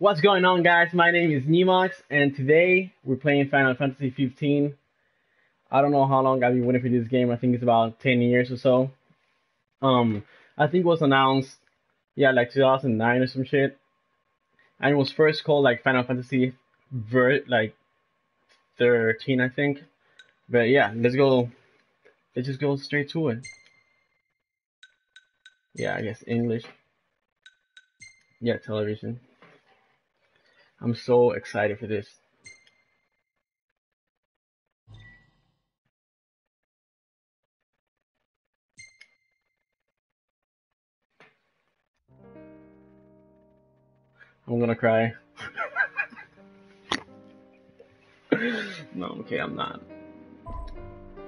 What's going on, guys? My name is Yemox, and today we're playing Final Fantasy 15. I don't know how long I've been waiting for this game. I think it's about 10 years or so. Um, I think it was announced, yeah, like 2009 or some shit. And it was first called like Final Fantasy Vert, like 13, I think. But yeah, let's go. Let's just go straight to it. Yeah, I guess English. Yeah, television. I'm so excited for this. I'm gonna cry. no, okay, I'm not.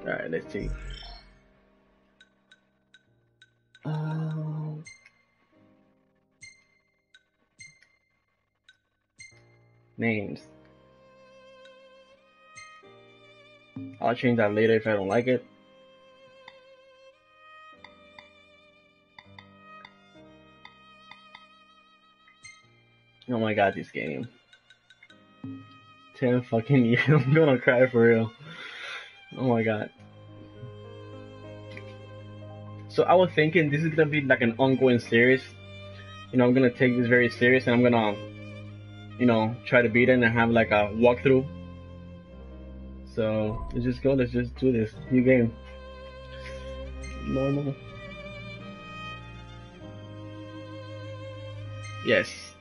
Alright, let's see. Um, names. I'll change that later if I don't like it. Oh my god, this game. 10 fucking years. I'm gonna cry for real. Oh my god. So I was thinking this is gonna be like an ongoing series. You know, I'm gonna take this very serious and I'm gonna, you know, try to beat it and have like a walkthrough. So let's just go, let's just do this. New game. Normal. Yes.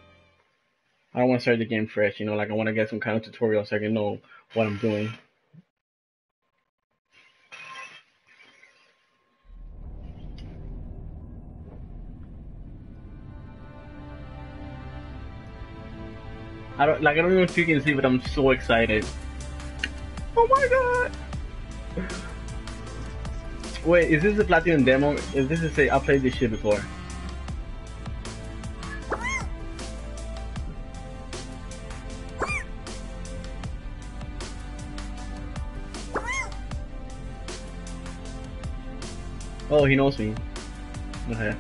I don't want to start the game fresh, you know, like I want to get some kind of tutorial so I can know what I'm doing. I don't like I don't know if you can see, but I'm so excited. Oh my god! Wait, is this a platinum demo? Is this to say I played this shit before? Oh, he knows me. Okay.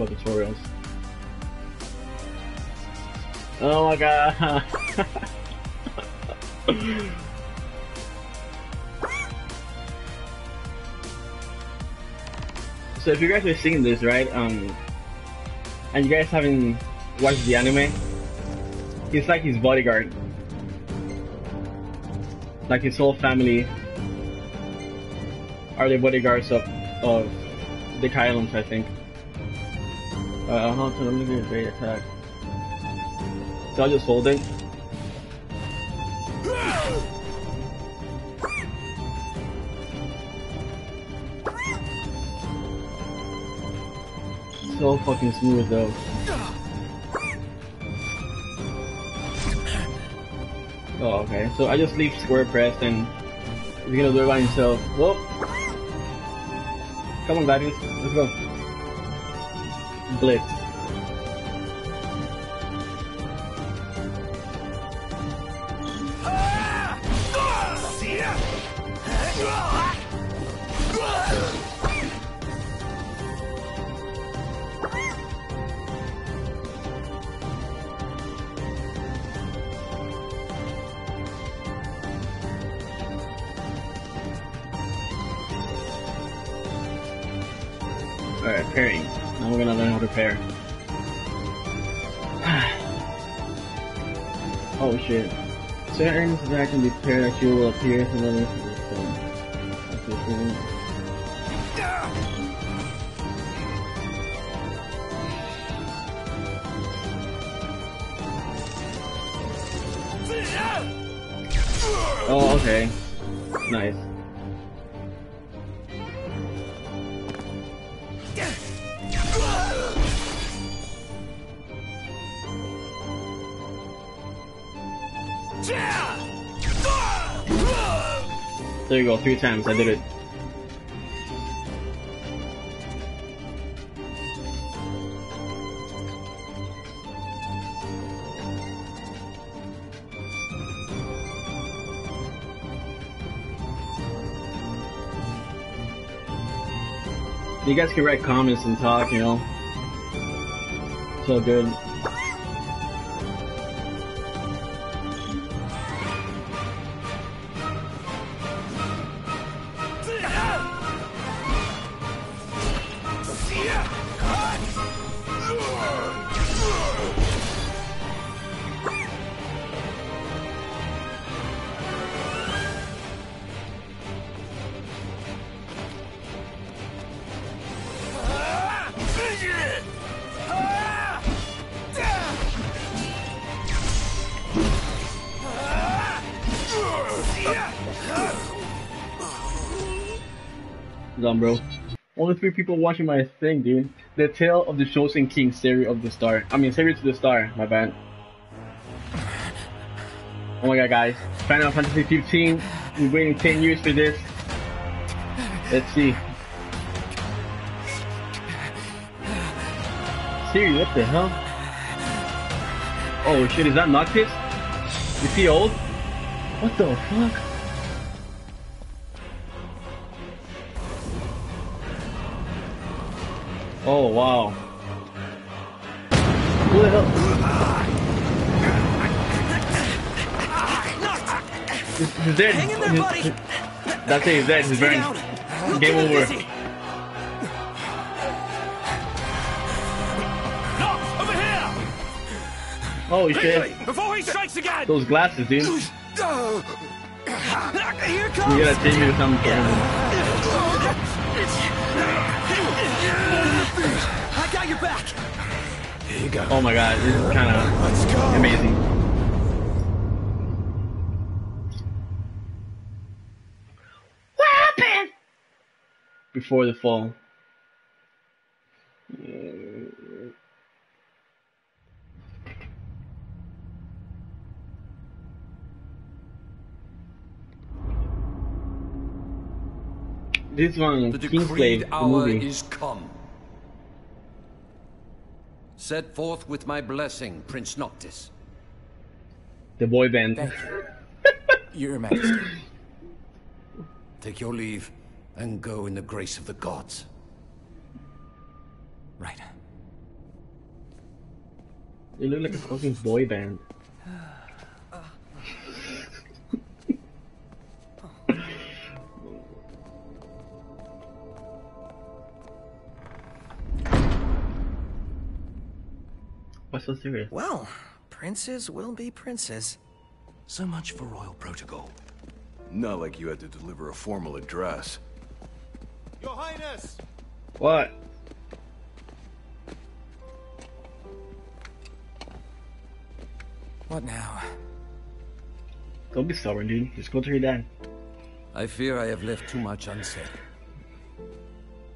Combat tutorials. Oh my god. so if you guys are seeing this, right, um, and you guys haven't watched the anime, he's like his bodyguard. Like his whole family are the bodyguards of, of the Caelums, I think. On, let me get a great attack. So I'll just hold it. So fucking smooth though. Oh, okay. So I just leave square pressed and he's gonna do it by himself. Whoop! Come on, Gladius. Let's go. Blitz. There you go, three times, I did it. You guys can write comments and talk, you know. So good. People watching my thing, dude. The Tale of the Chosen King, Series of the Star. I mean, Series to the Star, my bad. Oh my god, guys. Final Fantasy 15. We're waiting 10 years for this. Let's see. Siri, what the hell? Oh shit, is that Noctis? Is he old? What the fuck? Oh wow. Who the hell? He's, he's dead. Hang in there, He's- buddy. That's it, he's dead. He's Stay burning. down. We'll Game over. busy. No, over here! Holy shit. Quickly, before he strikes again! Those glasses, dude. You Here it comes! gotta take me to some go. Oh my god, this is kinda amazing. What happened? Before the fall. This one, The Kingsglaive, decreed the hour movie. is come. Set forth with my blessing, Prince Noctis. The boy band. Thank you. Your Majesty. Take your leave and go in the grace of the gods. Right. You look like a fucking boy band. What's so serious? Well, princes will be princes. So much for royal protocol. Not like you had to deliver a formal address. Your Highness! What? What now? Don't be stubborn, dude. Just go to your dad. I fear I have left too much unsaid.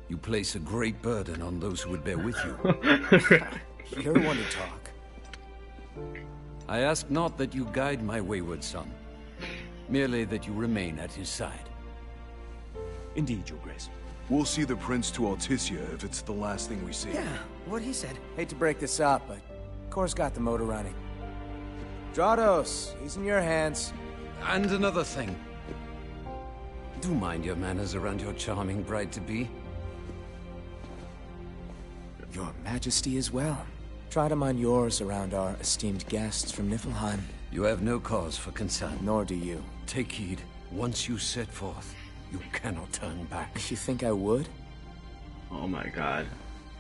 You place a great burden on those who would bear with you. You're one to talk. I ask not that you guide my wayward son, merely that you remain at his side. Indeed, Your Grace. We'll see the prince to Altissia if it's the last thing we see. Yeah, what he said. Hate to break this up, but Cor's got the motor running. Drautos, he's in your hands. And another thing. Do mind your manners around your charming bride-to-be. Your Majesty as well. Try to mind yours around our esteemed guests from Niflheim. You have no cause for concern. Nor do you. Take heed. Once you set forth, you cannot turn back. You think I would? Oh my god.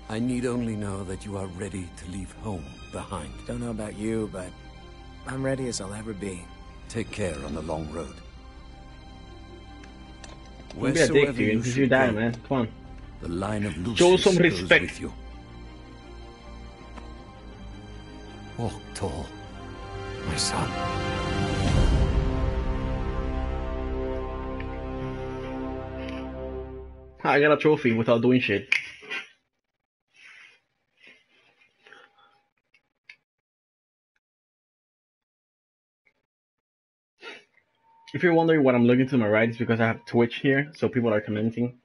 I need only know that you are ready to leave home behind. Don't know about you, but I'm ready as I'll ever be. Take care on the long road. Don't be a dick, dude. you This is should go, man. Come on. The line of Lucis Show some goes respect. with you. Walk tall, my son. I got a trophy without doing shit. If you're wondering what I'm looking to my right, it's because I have Twitch here, so people are commenting.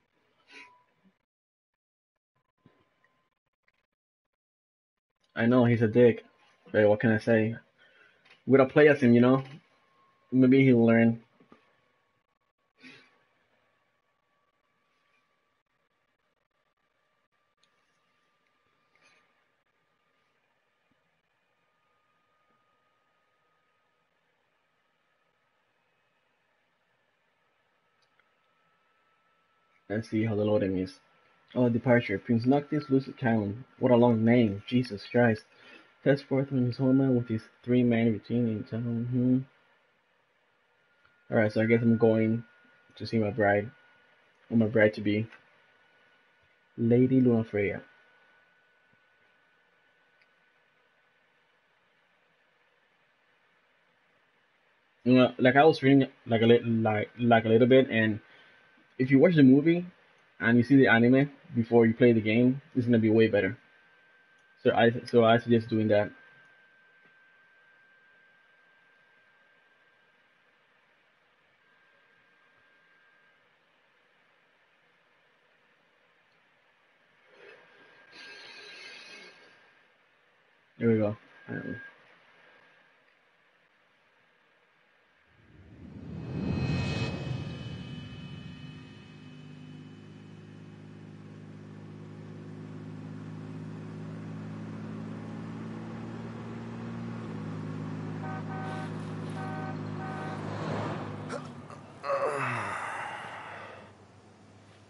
I know he's a dick, Hey, what can I say? We don't play as him, you know. Maybe he'll learn. Let's see how the loading is. Oh, departure. Prince Noctis Lucid What a long name. Jesus Christ. Sets forth on his homeland with his three man routine in town. Hmm. Alright, so I guess I'm going to see my bride. Or my bride to be. Lady Lunafreya. You know, like I was reading like a little like like a little bit, and if you watch the movie and you see the anime before you play the game, it's gonna be way better. So I so I suggest doing that. There we go.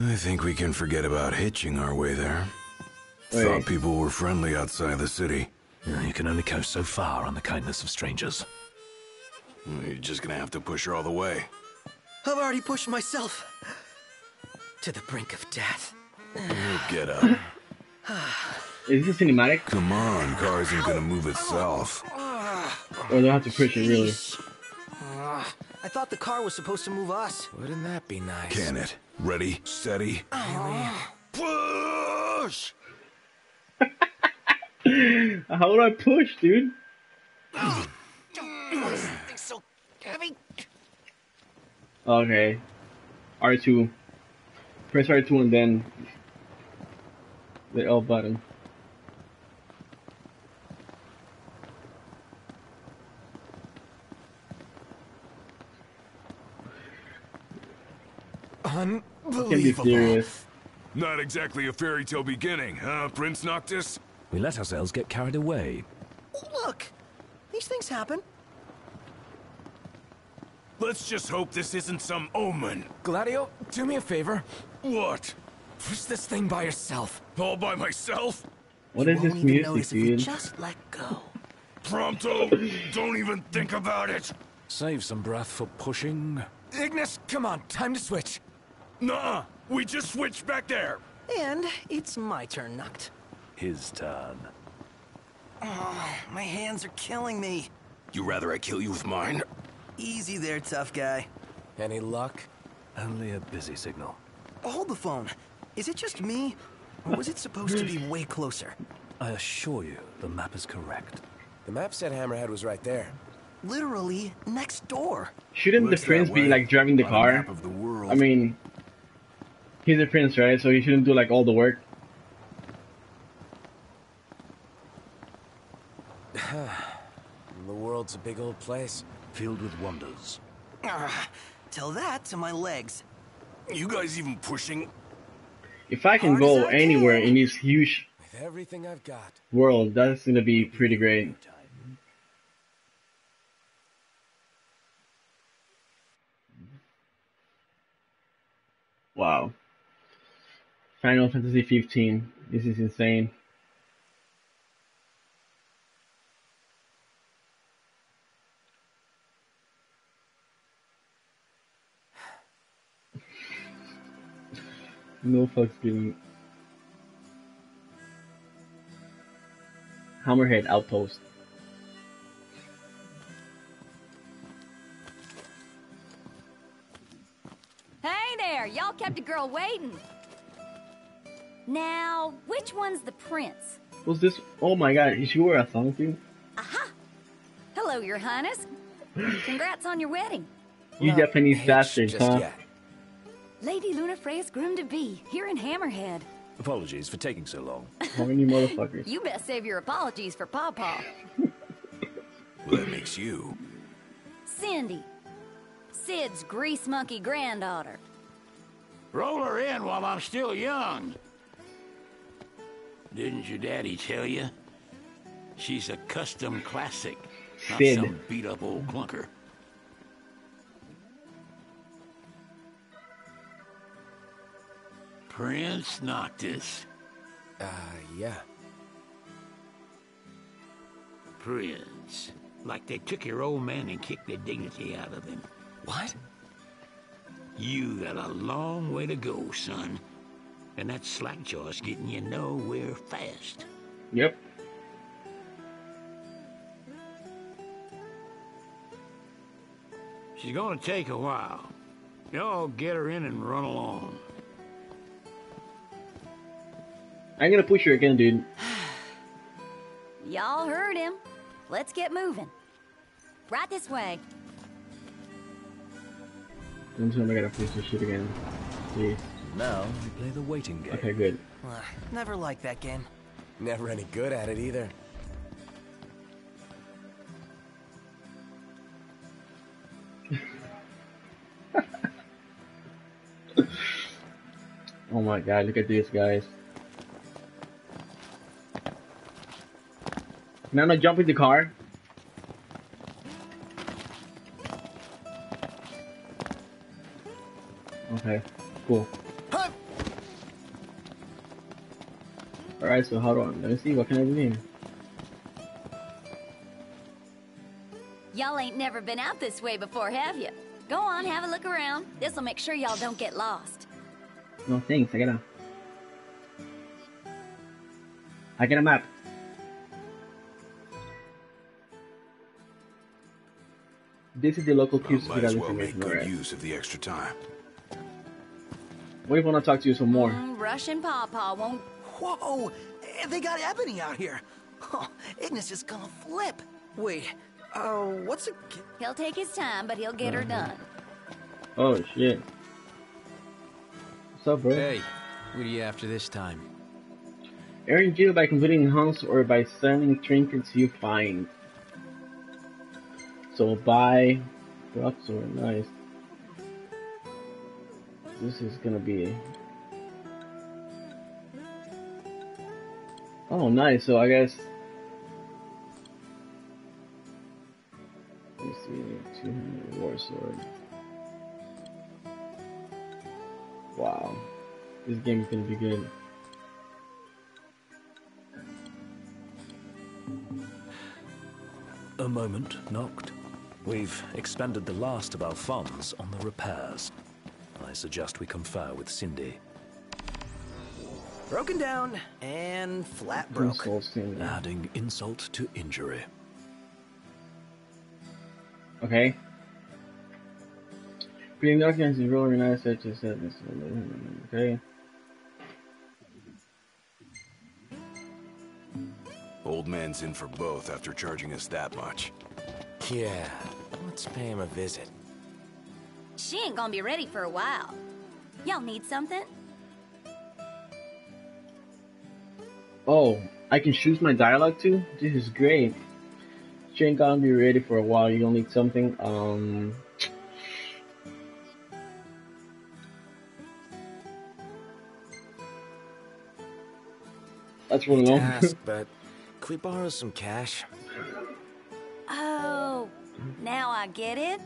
I think we can forget about hitching our way there. Wait. Thought people were friendly outside the city. You can only go so far on the kindness of strangers. You're just gonna have to push her all the way. I've already pushed myself to the brink of death. Get up. is this cinematic, Come on, car isn't gonna move itself. or do I have to push it really? I thought the car was supposed to move us. Wouldn't that be nice? Can it? Ready, steady. Push! How do I push, dude? It's so heavy. Okay. R2. Press R2 and then the L button. Can't be serious. Not exactly a fairy tale beginning, huh, Prince Noctis? We let ourselves get carried away. Look, these things happen. Let's just hope this isn't some omen. Gladio, do me a favor. What? Push this thing by yourself. All by myself? What You is this won't even music, notice if you dude? just let go. Prompto, don't even think about it. Save some breath for pushing. Ignis, come on, time to switch. Nuh-uh, we just switched back there. And it's my turn, Noct. His turn. Oh, My hands are killing me. You rather I kill you with mine? Easy there, tough guy. Any luck? Only a busy signal. Hold the phone. Is it just me? Or was it supposed to be way closer? I assure you, the map is correct. The map said Hammerhead was right there. Literally next door. Shouldn't the Looks that prince be like driving the On a car? map of the world. I mean, he's a prince, right? So he shouldn't do like all the work. The world's a big old place. Filled with wonders. Ah, tell that to my legs. You guys even pushing? If I can Hard go I anywhere can. in this huge With everything I've got. world, that's gonna be pretty great. Wow. Final Fantasy 15. This is insane. No fucks given. Hammerhead Outpost. Hey there, y'all kept a girl waiting. Now, which one's the prince? What's this? Oh my god, is she wear a thong too? Aha! Hello, your highness. Congrats on your wedding. You Not Japanese hitched bastards, huh? yet. Lady Lunafreya's groom-to-be, here in Hammerhead. Apologies for taking so long. How many motherfuckers? You best save your apologies for Pawpaw. Well, that makes you. Cindy. Cid's grease monkey granddaughter. Roll her in while I'm still young. Didn't your daddy tell you? She's a custom classic, not Cid. some beat-up old clunker. Prince Noctis. Uh, yeah. Prince. Like they took your old man and kicked the dignity out of him. What? You got a long way to go, son. And that slackjaw's getting you nowhere fast. Yep. She's gonna take a while. Y'all get her in and run along. I'm gonna push her again, dude. Y'all heard him. Let's get moving. Right this way. I'm just gonna push this shit again. See. Now we play the waiting game. Okay, good. Ugh, never liked that game. Never any good at it either. Oh my god, look at this, guys. Can I not jump in the car? Okay, cool. Alright, so hold on. Let me see, what can I do? Y'all ain't never been out this way before, have you? Go on, have a look around. This'll make sure y'all don't get lost. No thanks, I got a... I get a map. This is the local I cube might as hospital well make good alright. use of the extra time. What if I want to talk to you some more? Mm, Russian Pawpaw won't. Whoa! eh, They got Ebony out here. Oh, Ignis is gonna flip. Wait, uh, what's a... He'll take his time, but he'll get her done. Oh shit. What's up, bro? Hey, what are you after this time? Earn gil by completing hunts or by selling trinkets you find. So buy broadsword, nice. This is gonna be. Oh, nice. So I guess. Let me see, 200 war sword. Wow, this game is gonna be good. A moment Noct. We've expended the last of our funds on the repairs. I suggest we confer with Cindy. Broken down and flat broke. Console. Adding insult to injury. Okay. Being documents is really nice such as that. Okay. Old man's in for both after charging us that much. Yeah, let's pay him a visit. She ain't gonna be ready for a while. Y'all need something? Oh, I can choose my dialogue too? This is great. She ain't gonna be ready for a while. You'll need something. Um. That's really long. Ask, but could we borrow some cash? Oh, now I get it.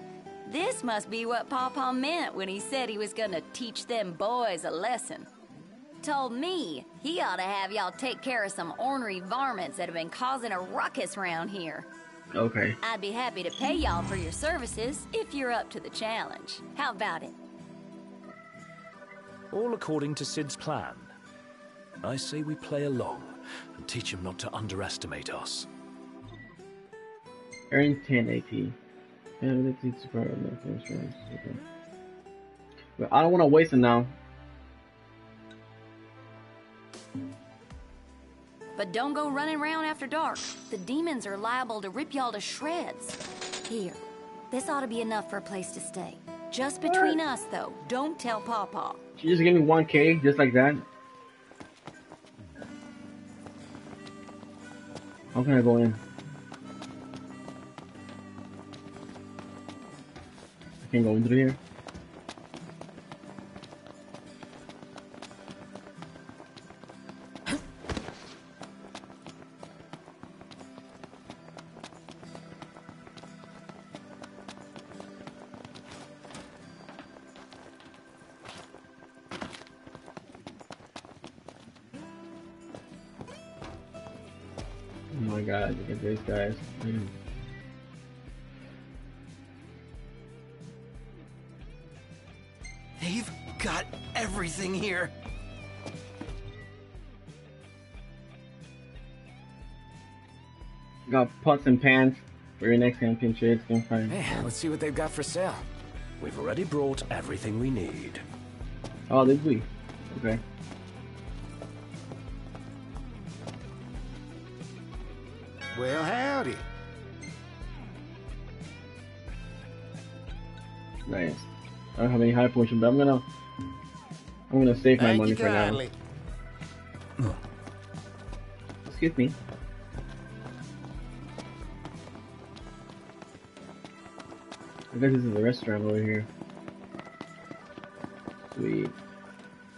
This must be what Pawpaw meant when he said he was gonna teach them boys a lesson. Told me he ought to have y'all take care of some ornery varmints that have been causing a ruckus round here. okay. I'd be happy to pay y'all for your services if you're up to the challenge. How about it? All according to Cid's plan. I say we play along and teach him not to underestimate us. Earn 10 AP. Yeah, that leads to part of. Okay. But I don't want to waste it now. But don't go running around after dark. The demons are liable to rip y'all to shreds. Here, this ought to be enough for a place to stay. Just between us, though. Don't tell Papa. She just gave me 1k just like that. How can I go in? I can't go in through here. God, look at these guys. Mm. They've got everything here. Got pots and pans for your next. Can find. Hey, let's see what they've got for sale. We've already brought everything we need. Oh, did we? Okay. Well, howdy. Nice. I don't have any high potion, but I'm gonna I'm gonna save my Thank money you for now. Excuse me. I guess this is a restaurant over here. Sweet.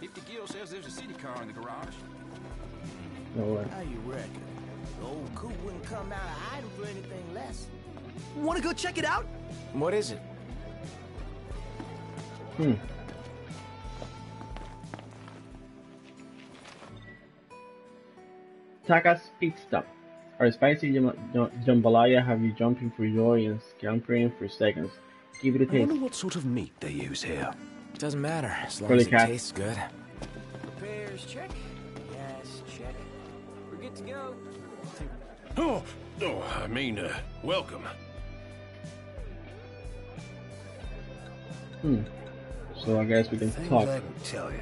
50 Gil says there's a city car in the garage. No what? How you reckon? The old coot wouldn't come out of hiding for anything less. Wanna go check it out? What is it? Hmm. Takka's Pizza. Our spicy jam- jam- jambalaya have you jumping for joy and scampering for seconds. Give it a taste. I wonder what sort of meat they use here. It Doesn't matter, as long For as it cat. tastes good. Repairs check. Yes, check. We're good to go. Oh, oh, I mean, uh, welcome. Hmm. So I guess we can Things talk. I can tell you.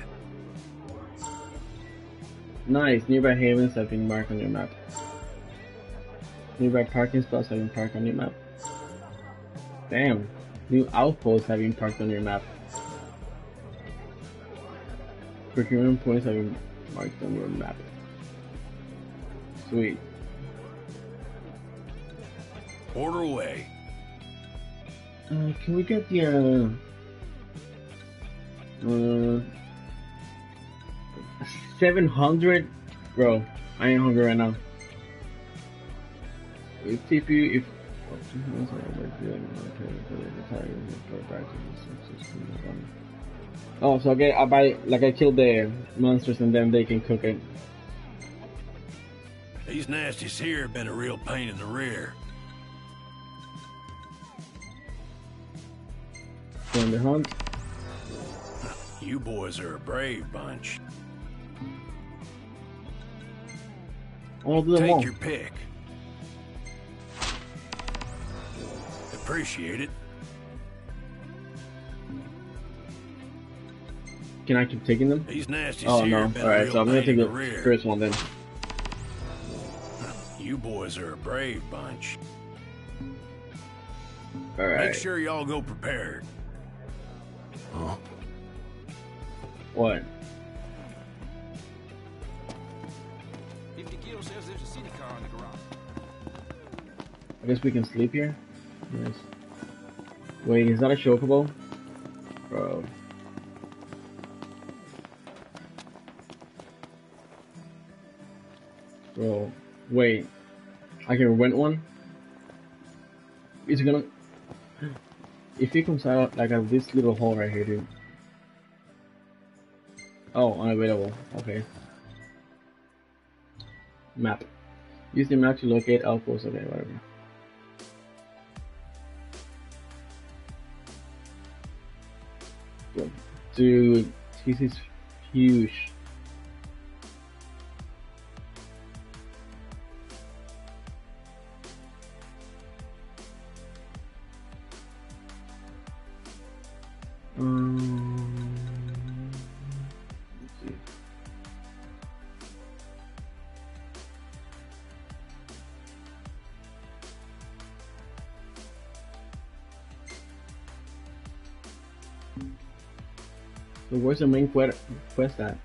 Nice. Nearby havens have been marked on your map. Nearby parking spots have been parked on your map. Damn. New outposts have been parked on your map. Procurement points have been marked on your map. Sweet. Order away. Uh, can we get the uh, uh, seven hundred? Bro, I ain't hungry right now. If TPU, if oh, so okay, I buy like I kill the monsters and then they can cook it. These nasties here have been a real pain in the rear. Go on the hunt. You boys are a brave bunch. I'll do them Take all. your pick. Appreciate it. Can I keep taking them? These nasties Oh no! have been a Alright, so I'm gonna take the the rear. first one then. You boys are a brave bunch. Alright. Make sure y'all go prepared. The garage. I guess we can sleep here. Nice. Wait, is that a chocobo? Bro. Bro, wait. I can rent one? Is it gonna... If it comes out like at this little hole right here, dude. Oh, unavailable. Okay. Map. Use the map to locate outposts. Okay, whatever. Dude, this is huge. So where's the main quest, quest at?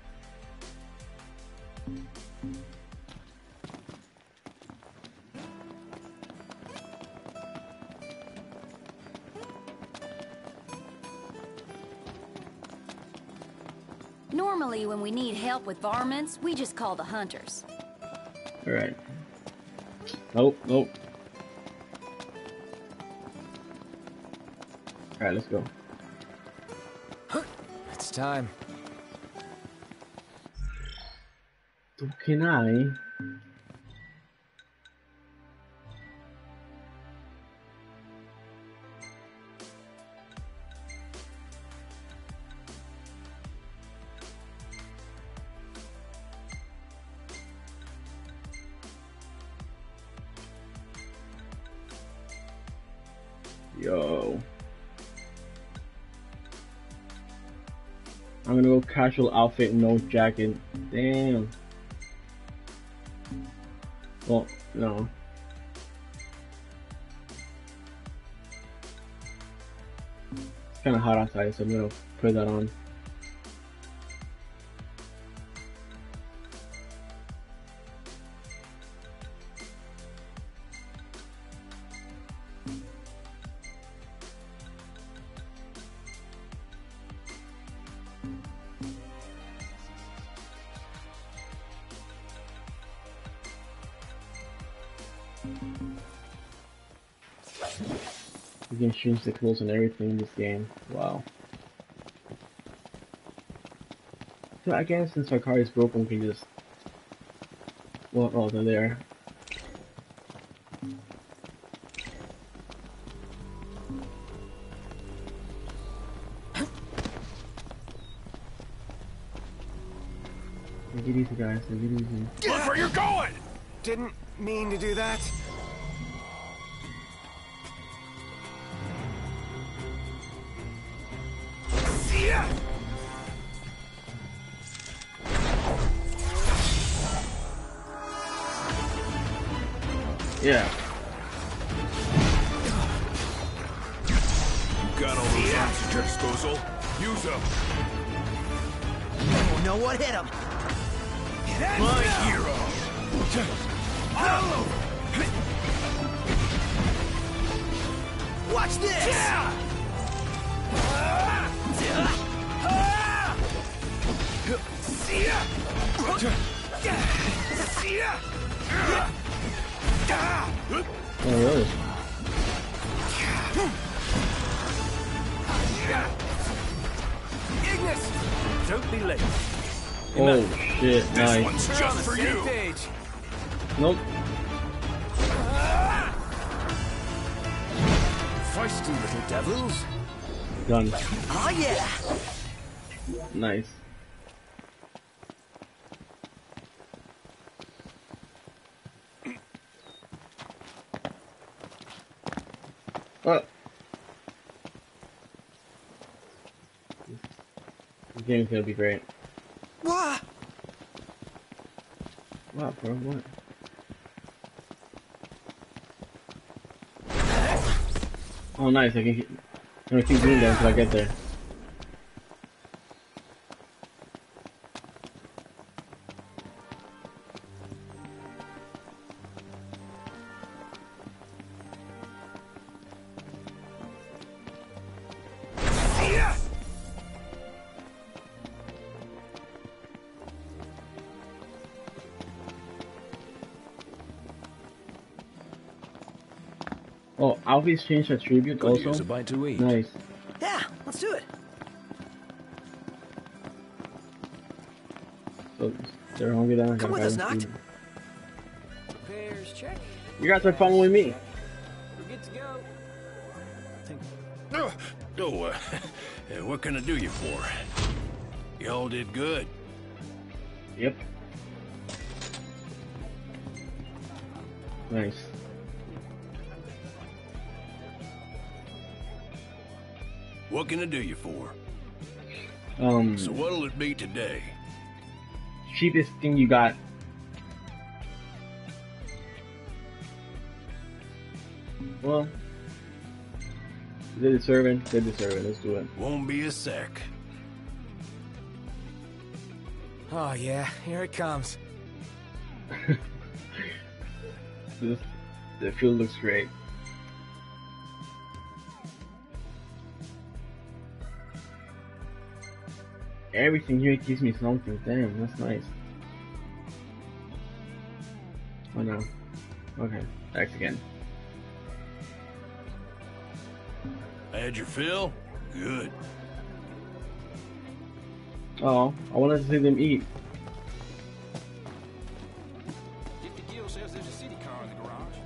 With varmints, we just call the hunters. Alright. Nope, nope. Alright, let's go. It's time. So can I... Yo. I'm gonna go casual outfit, no jacket. Damn. Well, no. It's kind of hot outside, so I'm gonna put that on. The clothes and everything in this game. Wow. So I guess since our car is broken, we can just... Well, oh, they're there. Got all those arms at your disposal. Use them. Oh, no, one hit him? My hero. Watch this! Yeah. See ya! See ya! Oh, really? Ignis! Don't be late. Oh, shit. This Nice. one's just for you. page. Nope. Feisty little devils. Done. Oh, yeah! Nice. Game's gonna be great. Wah! Wow, bro, what? Oh, nice. I can keep, I'm gonna keep doing that until I get there. Oh, Alfie's changed attribute Could also. a bite to eat. Nice. Yeah, let's do it. So they're hungry then. I Come with us, them Noct. Repairs check. You guys are following me. We're good to go. Oh, oh, uh, uh, what can I do you for? Y'all did good. Yep. Nice. What can I do you for? Um, So what'll it be today? cheapest thing you got. Well, they deserve it. They deserve it. Let's do it. Won't be a sec. Oh, yeah, here it comes. This, the field looks great. Everything here gives me something. Damn, that's nice. Oh no. Okay, X again. Had your fill? Good. Oh, I wanted to see them eat. Deputy Gill says there's a city car in the garage.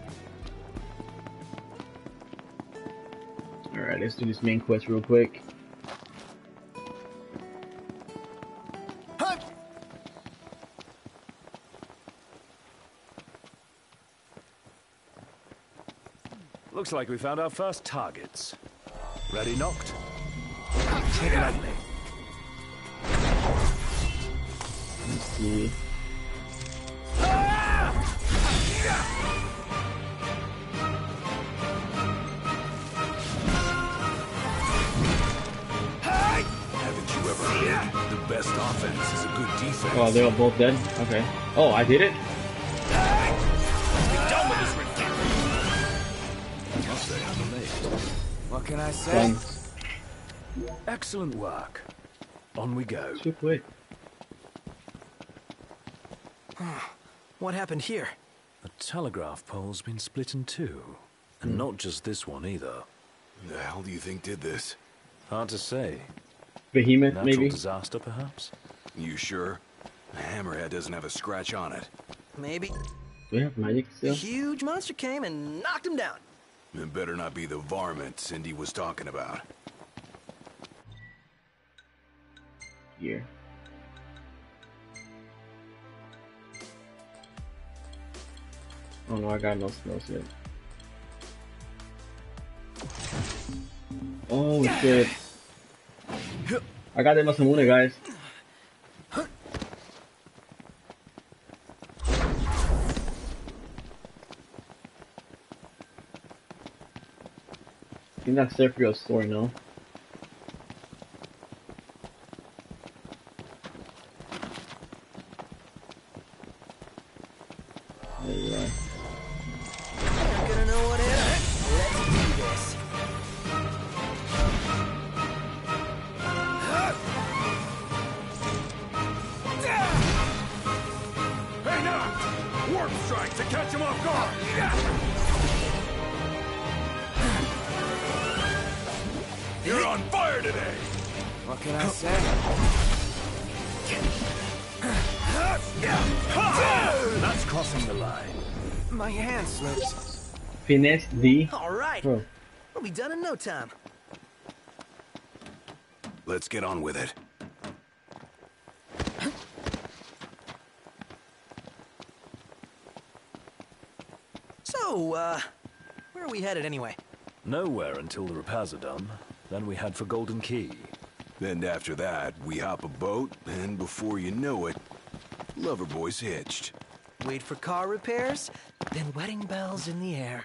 Alright, let's do this main quest real quick. Looks like we found our first targets. Ready, Noct? Haven't you ever heard? The best offense is a good defense. Oh, they're both dead? Okay. Oh, I did it? Can I say? Done. Excellent work. On we go. Too quick. Ah, what happened here? The telegraph pole's been split in two. And hmm. not just this one either. The hell do you think did this? Hard to say. Behemoth, Natural maybe? disaster, perhaps? You sure? The hammerhead doesn't have a scratch on it. Maybe Do we have magic a still? huge monster came and knocked him down. It better not be the varmint Cindy was talking about. Here. Oh no, I got no snows yet. Oh shit. I got the Masamune, guys. I think that's your story, no? Finesse D. All right. Bro. We'll be done in no time. Let's get on with it. So, uh, where are we headed anyway? Nowhere until the repairs are done. Then we head for Galdin Quay. Then after that, we hop a boat, and before you know it, Loverboy's hitched. Wait for car repairs, then wedding bells in the air.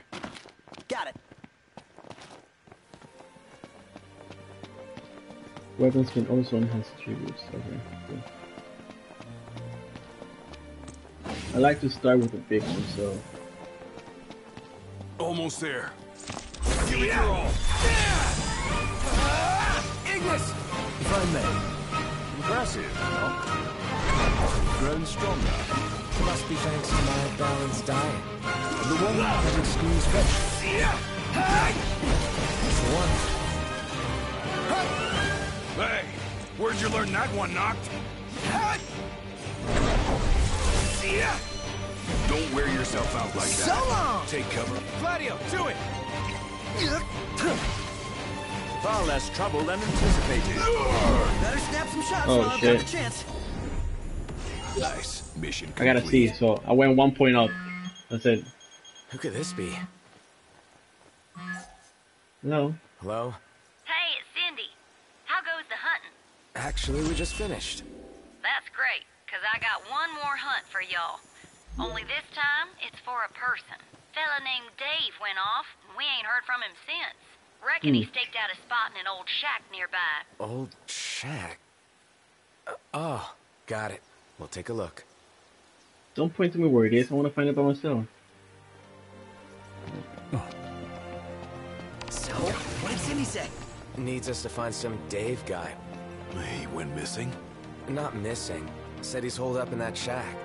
Weapons can also enhance attributes. Okay, cool. I like to start with the big one, so Almost there. Give it your all. Ignis! If I may. Impressive, Noct. Grown stronger. Must be thanks to my balanced diet. The one that excludes vegetables. That's one. Where'd you learn that one, Noct? Don't wear yourself out like So that. long! Take cover. Gladio, do it! Far less trouble than anticipated. Better snap some shots Oh, while I've shit. got the chance. Nice. Mission I gotta see. So I went one point up. That's it. Who could this be? No. Hello? Hey, it's Cindy. How goes the hunting? Actually, we just finished. That's great, because I got one more hunt for y'all. Only this time, it's for a person. Fella named Dave went off, and we ain't heard from him since. Reckon he staked out a spot in an old shack nearby. Old shack. Uh, oh, got it. We'll take a look. Don't point to me where it is. I want to find it by myself. So, what did Cindy say? Needs us to find some Dave guy. He went missing. Not missing. Said he's holed up in that shack.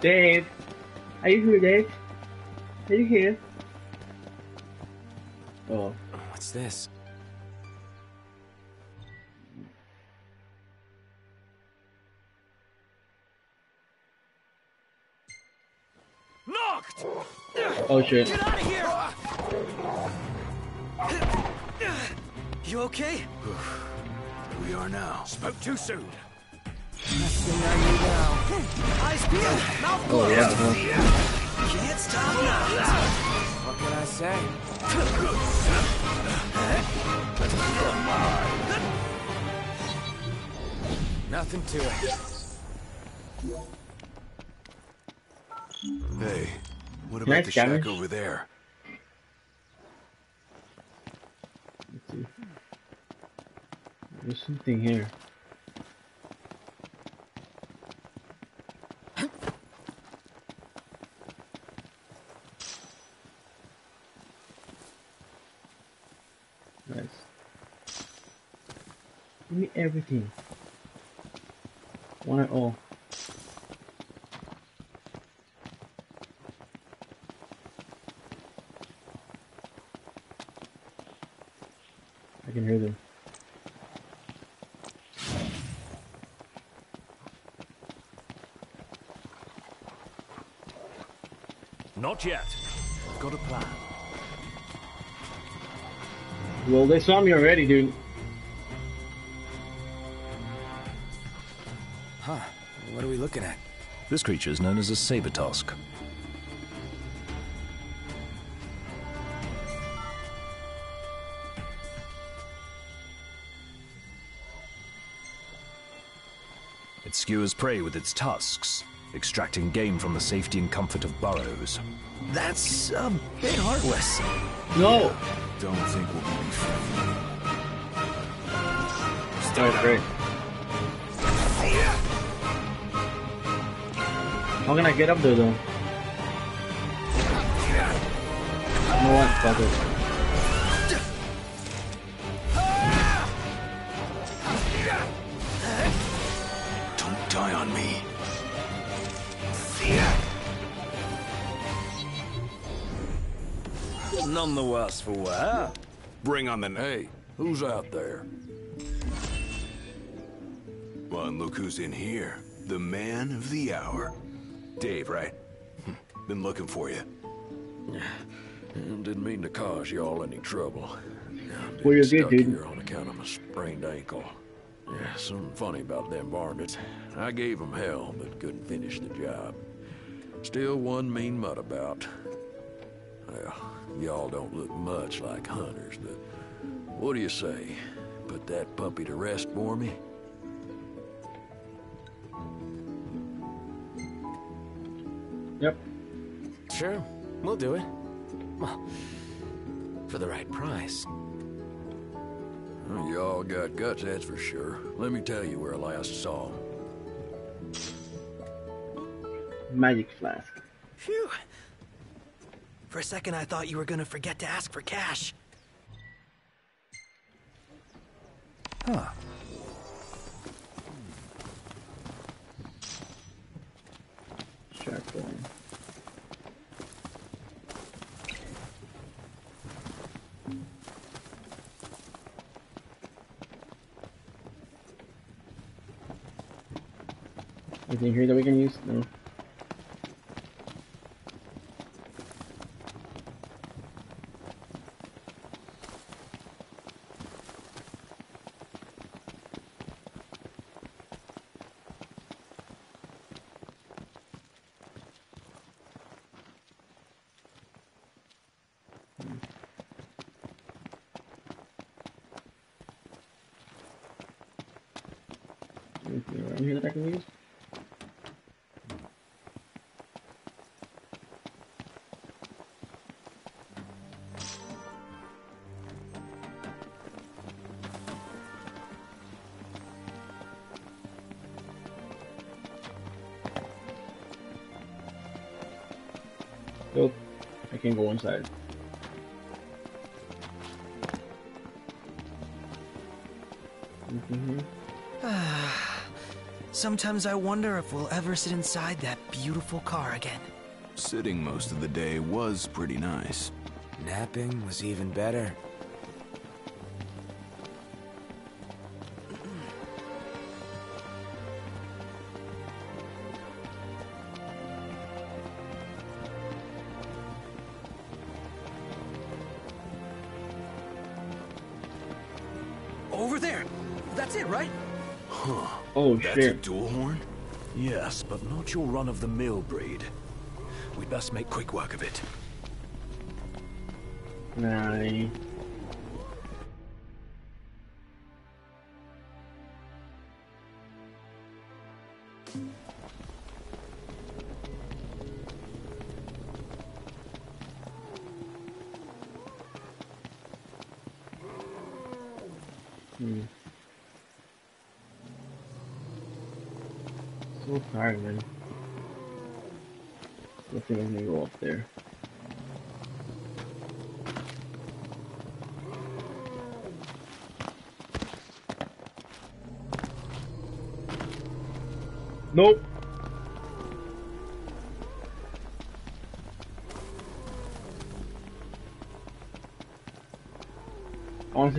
Dave, are you here, Dave? Are you here? Oh, What's this? Oh shit. Get out of here! You okay? we are now. Spoke too soon. Next thing I need now. Eyes peeled, mouth Oh yeah. huh? Can't stop now. What can I say? Nothing to it. Hey, what about the shack over there? Let's see. There's something here. Nice. Give me everything. Want it all. I can hear them. Not yet. Got a plan. Well, they saw me already, dude. Huh. What are we looking at? This creature is known as a saber tusk. It skewers prey with its tusks, extracting game from the safety and comfort of burrows. That's a bit heartless. No! Don't think we'll be friendly. Alright, great. How can I get up there though? You know what? Fuck it. None the worse for wear. Bring on the... Hey, who's out there? Well, and look who's in here. The man of the hour. Dave, right? Been looking for you. Didn't mean to cause y'all any trouble. Well, you're Stuck good, dude. here on account of my sprained ankle. Yeah, something funny about them varmints. I gave 'em hell, but couldn't finish the job. Still one mean mutt about. Well, y'all don't look much like hunters, but what do you say? Put that puppy to rest for me? Yep. Sure, we'll do it. Well, for the right price. Well, Y'all got guts, that's for sure. Let me tell you where I last saw him. Magic flask. Phew. For a second, I thought you were gonna forget to ask for cash. Huh. Shotgun. Anything here that we can use? No. Can go inside. Anything mm-hmm. here? Sometimes I wonder if we'll ever sit inside that beautiful car again. Sitting most of the day was pretty nice. Napping was even better. Oh, That's shit. a dual horn? Yes, but not your run-of-the-mill breed. We'd best make quick work of it. Nah.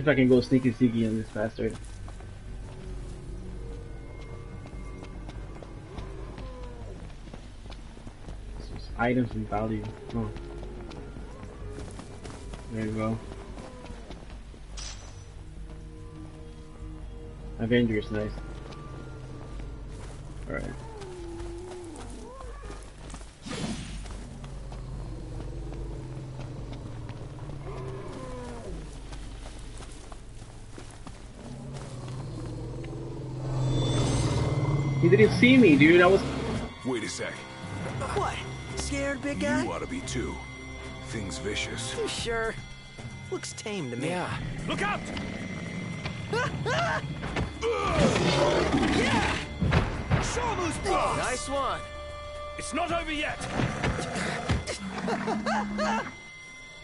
See if I can go sneaky sneaky on this bastard. Items and value. Oh. There you go. Avengers, nice. Alright. Didn't see me, dude. I was. Wait a sec. What? Scared, big guy? You ought to be too. Thing's vicious. You sure? Looks tame to me. Yeah. Look out! yeah! Shamu's blast! Nice one. It's not over yet.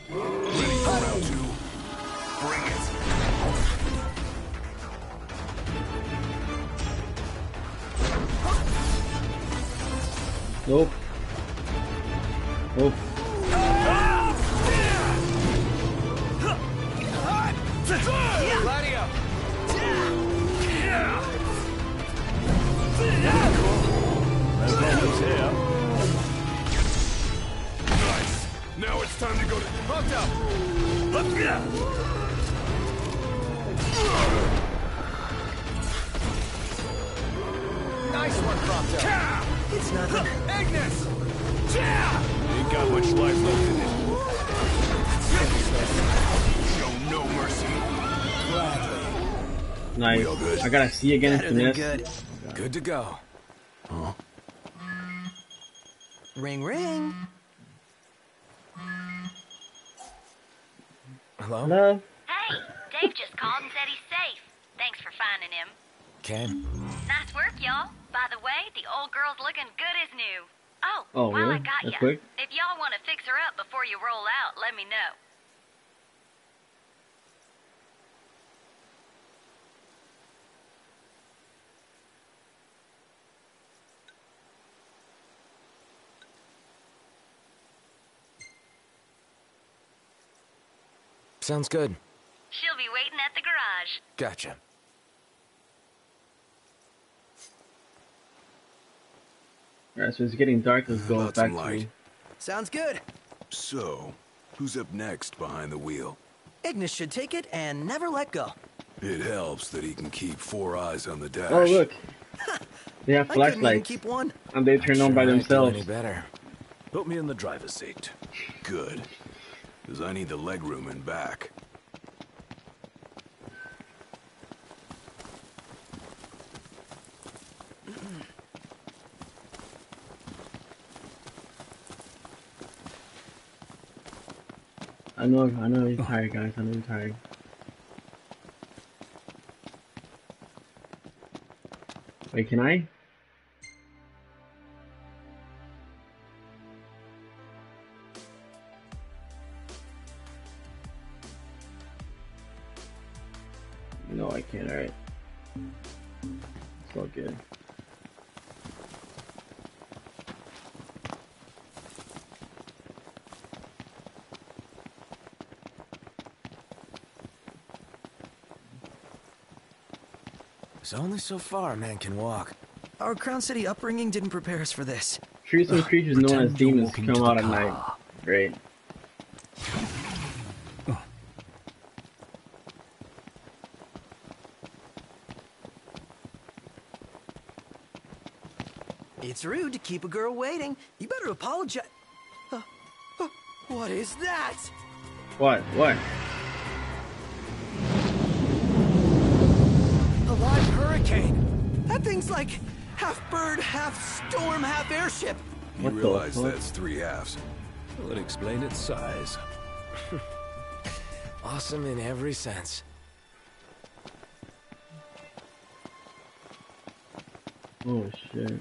Ready for round two? Bring it. Nope. Nice. Good? I gotta see again Better in this. good. Good to go. Huh? Ring, ring. Hello? Hello? Hey, Dave just called and said he's safe. Thanks for finding him. Okay. Nice work, y'all. By the way, the old girl's looking good as new. Oh, Oh, while I really? got That's ya, quick? if y'all want to fix her up before you roll out, let me know. Sounds good. She'll be waiting at the garage. Gotcha. Alright, so it's getting dark. Let's go About back some to light. Sounds good. So, who's up next behind the wheel? Ignis should take it and never let go. It helps that he can keep four eyes on the dash. Oh, look. They have I couldn't even flashlights. keep one. And they turn on by Sure might themselves. Any better? Put me in the driver's seat. Good. Because I need the legroom in back. I know, I know you're tired, guys. I know you're tired. Wait, can I? only so far a man can walk. Our Crown City upbringing didn't prepare us for this. Trees creatures known as demons come out at night. Great. It's rude to keep a girl waiting. You better apologize. Uh, uh, what is that? What? What? That thing's like half bird, half storm, half airship. You What realize that's three halves. Would explain its size. Awesome in every sense. Oh shit.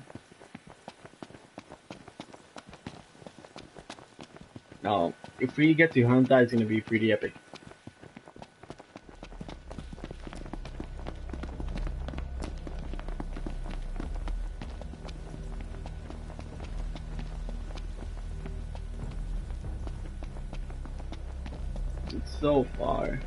Now, if we get to hunt that, it's gonna be pretty epic. So far.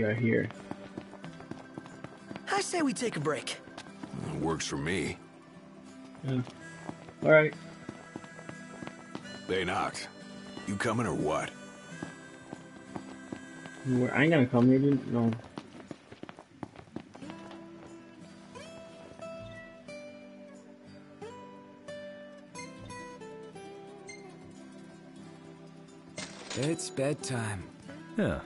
We are here. I say we take a break. It Works for me. Yeah. All right. They Noct. You coming or what? I ain't gonna come here. dude. No. It's bedtime. Yeah.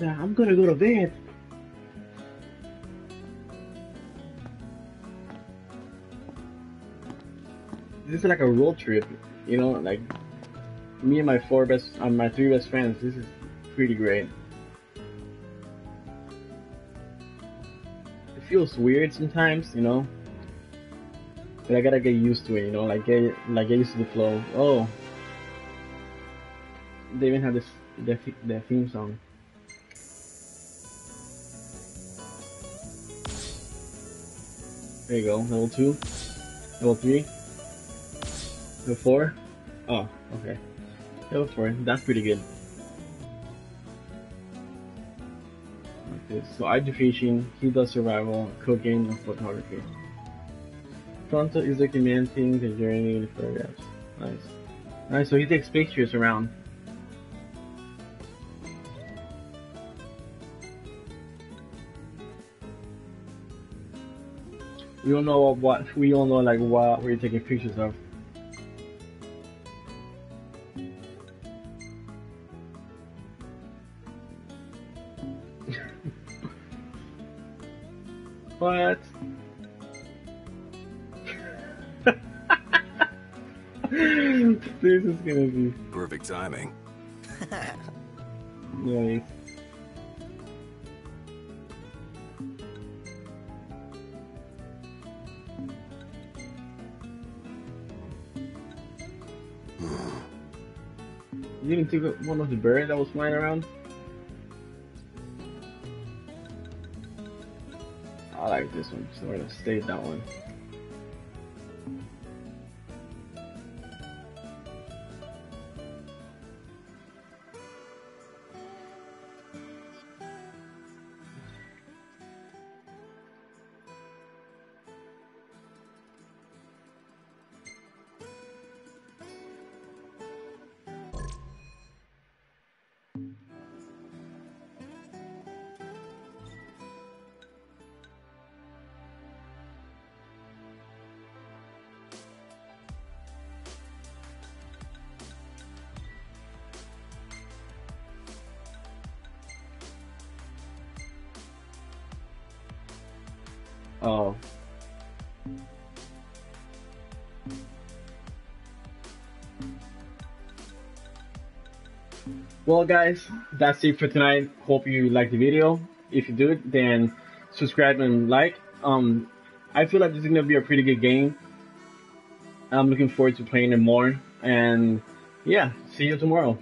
Yeah, I'm gonna go to bed. This is like a road trip, you know, like me and my four best, uh, my three best friends. This is pretty great. It feels weird sometimes, you know, but I gotta get used to it, you know, like get like get used to the flow. Oh, they even have this their, their theme song. There you go. Level two. Level three. Level four. Oh, okay. Level four. That's pretty good. Okay, so I do fishing, he does survival, cooking, and photography. Prompto is documenting the journey photographs. Nice. Nice, so he takes pictures around. We don't know what we don't know like what we're taking pictures of. what? this is gonna be Perfect timing. nice. You didn't take one of the bird that was flying around? I like this one, so we're gonna stay that one. Well, guys, that's it for tonight. Hope you liked the video. If you did, then subscribe and like. Um, I feel like this is gonna be a pretty good game. I'm looking forward to playing it more. And yeah, see you tomorrow.